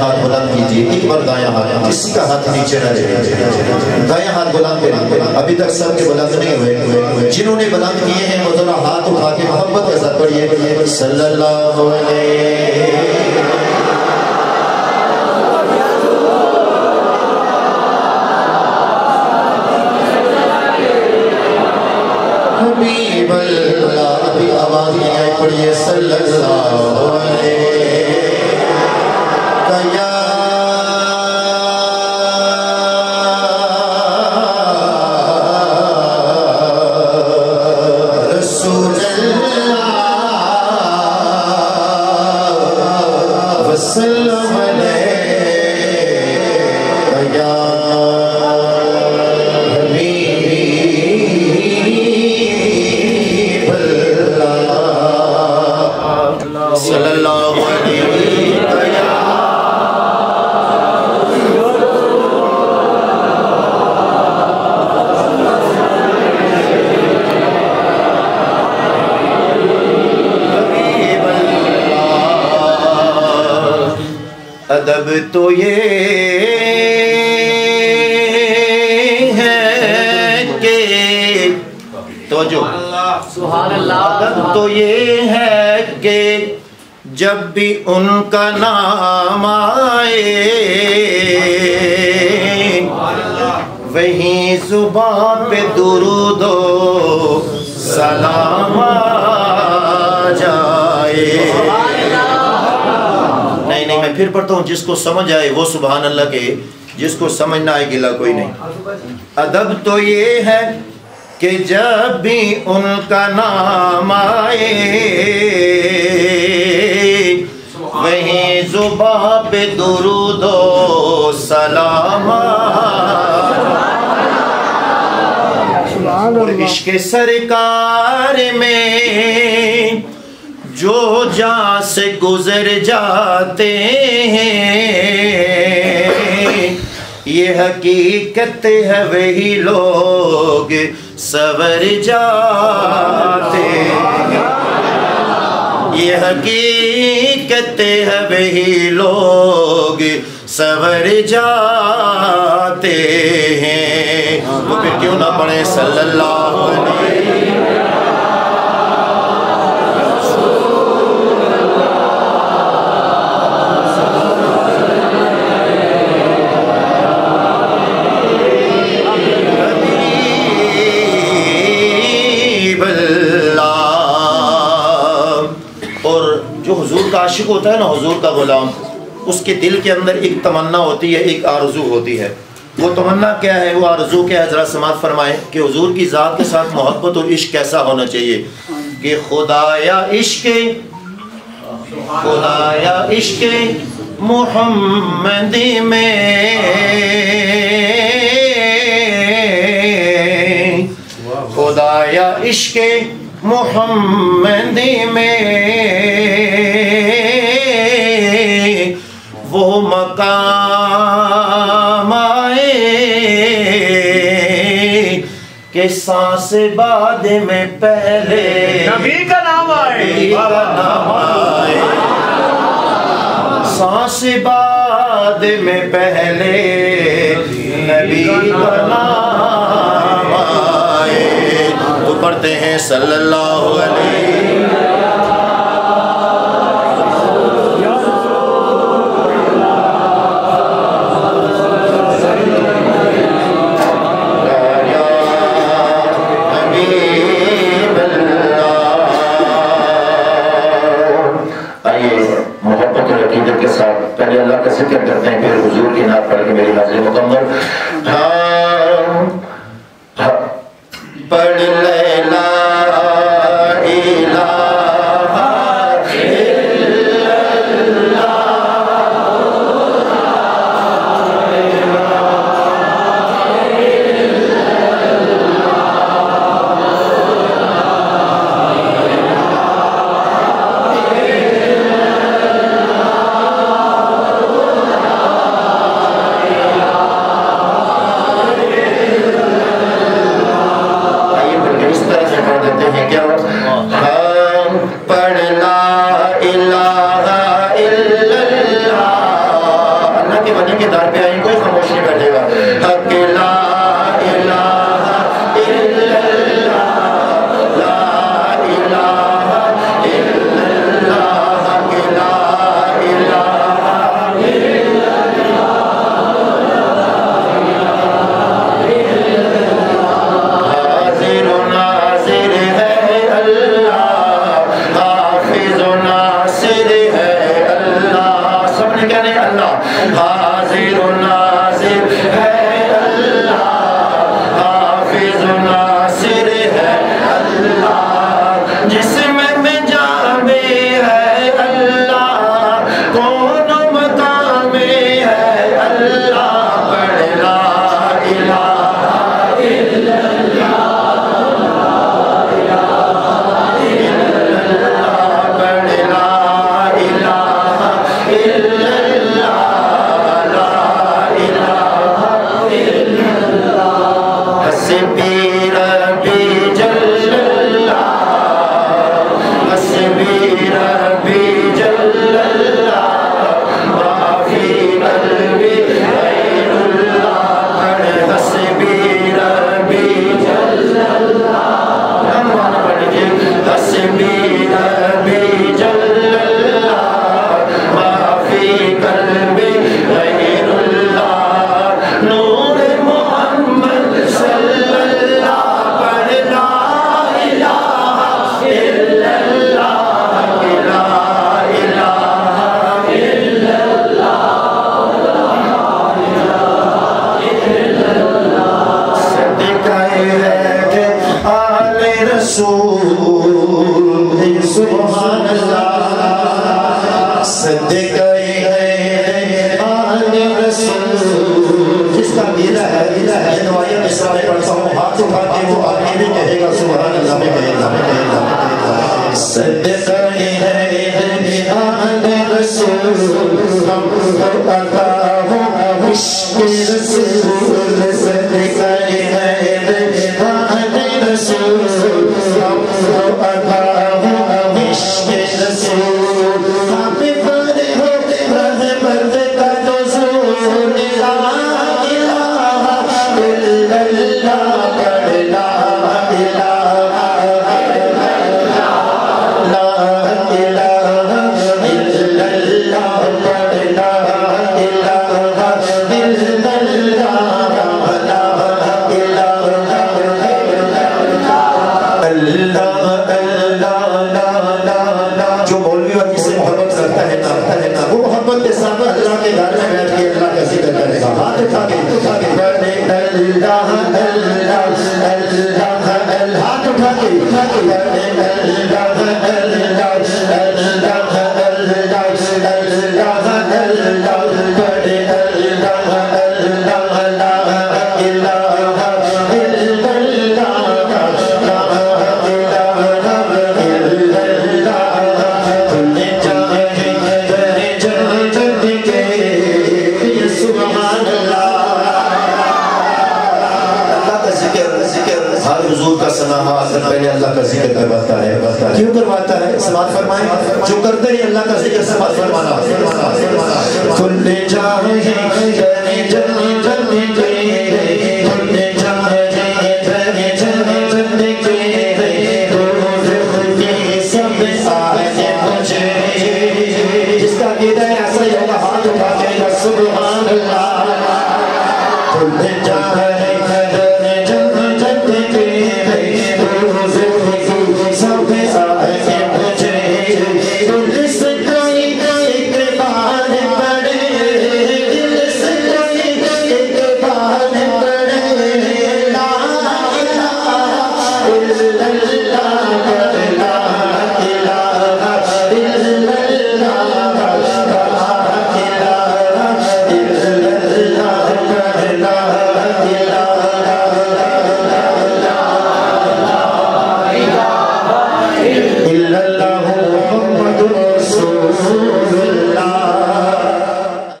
ہاتھ بلند کیجیے ایک بار دایاں ہاتھ، کسی کا ہاتھ نیچے نہ جائے دایاں ہاتھ بلند کریں۔ ابھی تک سب کے بلند نہیں ہوئے۔ جنہوں نے بلند کیے ہیں، وہ ذرا ہاتھ اٹھا کے محبت کے ساتھ پڑھیے۔ صلی اللہ علیہ۔ ادب تو یہ ہے کہ توجہ. ادب تو یہ ہے کہ جب بھی ان کا نام آئے وہیں زبان پہ درود و سلام آ جائے. نہیں میں پھر پڑھتا ہوں جس کو سمجھ آئے وہ سبحان اللہ کے جس کو سمجھ نہ آئے گلا کوئی نہیں ادب تو یہ ہے کہ جب بھی ان کا نام آئے وہیں زباں پہ درود و سلام اور عشق سرکار میں جو جہاں سے گزر جاتے ہیں، یہ حقیقت ہے وہی لوگ سور جاتے ہیں۔ یہ حقیقت ہے وہی لوگ سور جاتے ہیں۔ تو پھر کیوں نہ پڑھیں صلی اللہ علیہ عاشق ہوتا ہے نا حضور کا غلام، اس کے دل کے اندر ایک تمنا ہوتی ہے، ایک آرزو ہوتی ہے۔ وہ تمنا کیا ہے؟ وہ آرزو کیا ہے؟ ذرا سماعت فرمائیں کہ حضور کی ذات کے ساتھ محبت اور عشق کیسا ہونا چاہیے؟ کہ خدایا عشق خدایا عشق محمد میں۔ خدایا عشق محمد میں۔ سانس بعد میں پہلے نبی کا نام آئے۔ نبی کا نام آئے۔ سانس بعد میں پہلے نبی کا نام آئے۔ تو پڑھتے ہیں صلی اللہ علیہ حبیب حضور کی نام پڑھ کے میری نظر مکمل۔ ہاں۔ طرح سے پڑھ دیتے ہیں کیا ہم پڑھنا الہ الا اللہ اللہ کے وجہ کے دار پہ آئے اللہ کہنے اللہ حاضر ناظر ہے Be da dee. جس کا میرا ہے میرا ہے نوائیہ مصرہ میں پڑھتا ہوں ہاتھ اٹھا کے وہ آگے بھی کہے گا سبحان اللہ میں کہے گا میں کہے گا صدقہ ہے آل رسول ہم کو عطا ہو عشق رسول اللہ جو مولوی وقت سے محبت کرتا ہے نا وہ محبت کے ساتھ اللہ کے گھر میں بیٹھ کے اللہ کا ذکر کرے۔ گا ہاتھ اٹھا کے اٹھا کے۔ اللہ اللہ اللہ اللہ ہاتھ اٹھا کے۔ اٹھا کے۔ اللہ اللہ اللہ اللہ اللہ حضور کا پہلے اللہ کا ذکر کرواتا ہے۔ کیوں کرواتا ہے؟ سماعت فرمائیں۔ جو کرتے ہیں اللہ کا ذکر سماعت فرمانا۔ کھلے جاہے جنے جنے جنے کے